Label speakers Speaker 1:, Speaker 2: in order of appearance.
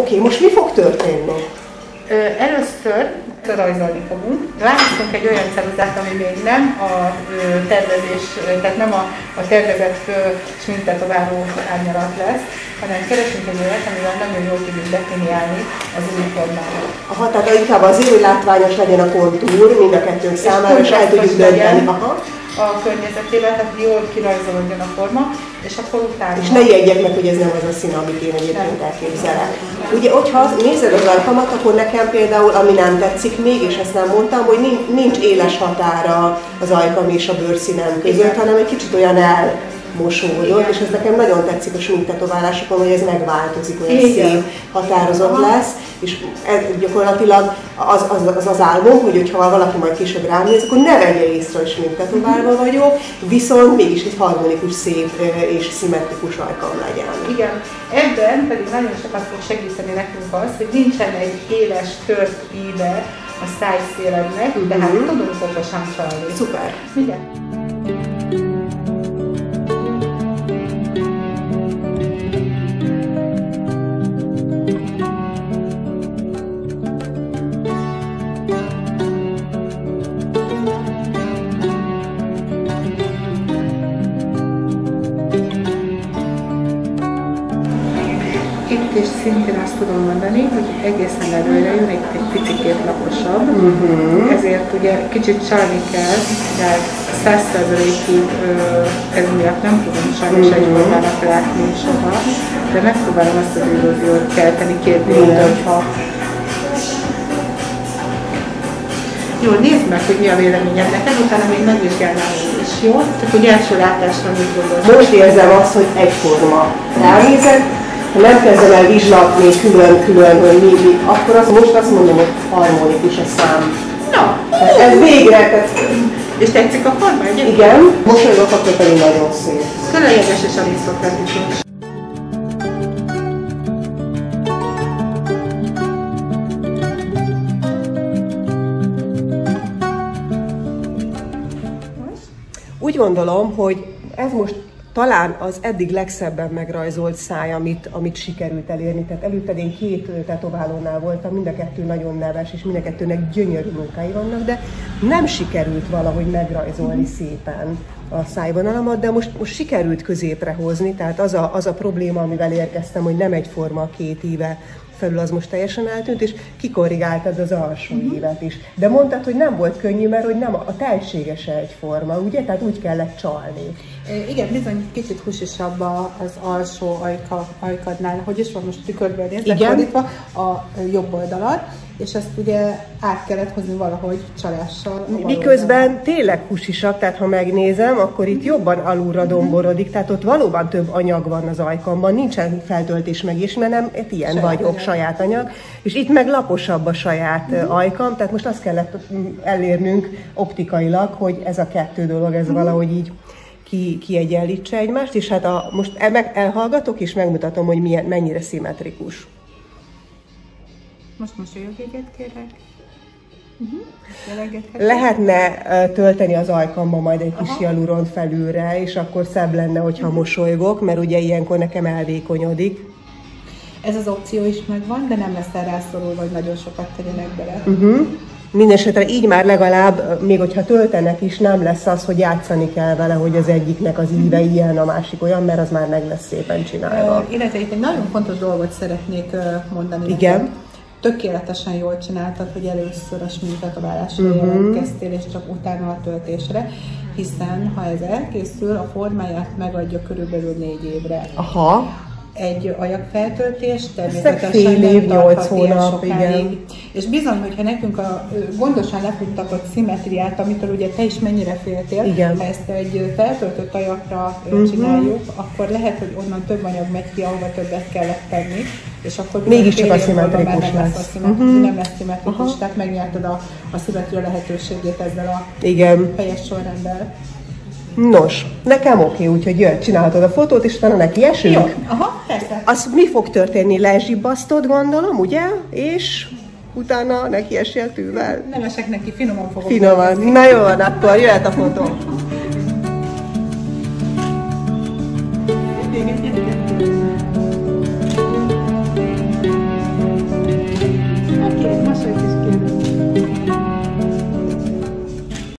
Speaker 1: Oké, most mi fog történni?
Speaker 2: Ö, Először rajzolni fogunk. Választunk egy olyan ceruzát, ami még nem a tervezés, tehát nem a, a tervezett ö, smintetováló árnyalat lesz, hanem keresünk egy olyat, amivel nagyon jól tudjuk definiálni az új formákat.
Speaker 1: Aha, tehát inkább azért, hogy látványos legyen a kontúr mind a kettőnk számára, és el tudjuk dönteni. Aha.
Speaker 2: A környezetével, tehát jól kirajzolódjon a forma, és akkor utána...
Speaker 1: És ne ijedjek meg, hogy ez nem az a szín, amit én egyébként elképzelek. Ugye, hogyha nézed az alkalmat, akkor nekem például, ami nem tetszik még, és ezt nem mondtam, hogy nincs, éles határa az ajkam és a bőrszínem között, hanem egy kicsit olyan elmosódott, és ez nekem nagyon tetszik a sminktetoválásokon, hogy ez megváltozik, olyan
Speaker 2: Igen.
Speaker 1: szép, határozott lesz, és ez gyakorlatilag az az, az, az álmom, hogy hogyha valaki majd később rám néz, akkor ne vegye észre, hogy sminktetoválva vagyok, viszont mégis egy harmonikus, szép és szimmetrikus ajkam legyen.
Speaker 2: Igen, ebben pedig nagyon sokat fog segíteni nekünk az, hogy nincsen egy éles, tört íve a szájszélednek, tehát
Speaker 1: Mhm.
Speaker 2: tudunk okosan csalni.
Speaker 1: Szuper!
Speaker 2: Igen. Is szintén azt tudom mondani, hogy egészen előre jön egy, egy picit laposabb, ezért ugye kicsit csalni kell, de százszerzelékig ez miatt nem tudom sajnos egyformának látni soha, de megpróbálom azt az illúziót kelteni két mint hogyha jó, nézd meg, hogy mi a véleményed. Neked, utána még megvizsgálnám is, jó? Csak hogy első látásra mit gondolsz?
Speaker 1: Most érzem azt, hogy egyforma. Ránézek, ha nem kezdem el vizslatni külön-külön, hogy mi, mi, akkor azt, most azt mondom, hogy harmonikus a szám.
Speaker 2: Na,
Speaker 1: Tehát Ez végre, tehát
Speaker 2: és tetszik a forma egyébként?
Speaker 1: igen, mosolygok, akkor pedig nagyon szép.
Speaker 2: Különleges és arisztokratikus.
Speaker 1: Úgy gondolom, hogy ez most talán az eddig legszebben megrajzolt száj, amit, amit sikerült elérni. Tehát előtte én két tetoválónál voltam, mind a kettő nagyon neves, és mind a kettőnek gyönyörű munkái vannak, de nem sikerült valahogy megrajzolni szépen a szájvonalamat, de most, most sikerült középre hozni, tehát az a, az a probléma, amivel érkeztem, hogy nem egyforma a két íve felül az most teljesen eltűnt, és kikorrigáltad az alsó
Speaker 2: Mhm.
Speaker 1: évet is. De mondtad, hogy nem volt könnyű, mert hogy nem a a teltsége se egyforma, ugye? Tehát úgy kellett csalni.
Speaker 2: E, Igen, bizony kicsit húsisabb az alsó ajka, ajkadnál, hogy is van most tükörből nézve, fordítva a jobb oldalad, és ezt ugye át kellett hozni valahogy csalással.
Speaker 1: Miközben tényleg húsisabb, tehát ha megnézem, akkor itt jobban alulra domborodik, tehát ott valóban több anyag van az ajkamban, nincsen feltöltés meg is, mert nem, hát ilyen
Speaker 2: Saját
Speaker 1: vagyok,
Speaker 2: anyag.
Speaker 1: saját anyag, és itt meg laposabb a saját ö, ajkam, tehát most azt kellett mm, elérnünk optikailag, hogy ez a kettő dolog, ez valahogy így ki, kiegyenlítse egymást, és hát a, most el, meg, elhallgatok, és megmutatom, hogy milyen, mennyire szimmetrikus.
Speaker 2: Most mosolyog egyet, kérlek. Uh-huh.
Speaker 1: Lehetne tölteni az ajkamba majd egy kis hialuron felülre, és akkor szebb lenne, hogyha mosolygok, mert ugye ilyenkor nekem elvékonyodik.
Speaker 2: Ez az opció is megvan, de nem lesz erre rászorulva, hogy nagyon sokat tegyenek bele.
Speaker 1: Uh-huh. Mindenesetre így már legalább, még hogyha töltenek is, nem lesz az, hogy játszani kell vele, hogy az egyiknek az íve ilyen, a másik olyan, mert az már meg lesz szépen csinálva.
Speaker 2: Illetve itt egy nagyon fontos dolgot szeretnék mondani.
Speaker 1: Igen.
Speaker 2: neked. Tökéletesen jól csináltad, hogy először a smintetoválásra uh-huh. jelentkeztél, és csak utána a töltésre, hiszen ha ez elkészül, a formáját megadja körülbelül négy évre.
Speaker 1: Aha,
Speaker 2: Egy ajakfeltöltés természetesen
Speaker 1: fél év,
Speaker 2: tarthat
Speaker 1: nyolc
Speaker 2: ilyen
Speaker 1: hónap,
Speaker 2: sokáig.
Speaker 1: igen.
Speaker 2: És bizony, hogyha nekünk a gondosan lefuttatott szimetriát, amitől ugye te is mennyire féltél,
Speaker 1: Igen.
Speaker 2: ha ezt egy feltöltött ajakra uh-huh. csináljuk, akkor lehet, hogy onnan több anyag megy ki, ahova többet kellett tenni, és akkor
Speaker 1: Mégiscsak a szimmetrikus
Speaker 2: lesz.
Speaker 1: lesz.
Speaker 2: A szimmetrikus, uh-huh. nem lesz szimmetrikus, tehát megnyerted a, a szimmetria lehetőségét ezzel a
Speaker 1: igen.
Speaker 2: helyes sorrenddel.
Speaker 1: Nos, nekem oké, úgyhogy jöjj, csinálhatod a fotót, és utána neki esünk.
Speaker 2: Jó, aha, persze.
Speaker 1: Az mi fog történni? Lezsibbasztod, gondolom, ugye? És utána neki esél tűvel.
Speaker 2: Nem esek neki, finoman fogok
Speaker 1: Finoman.
Speaker 2: dolgozni.
Speaker 1: Na jó van, akkor jöhet a fotó.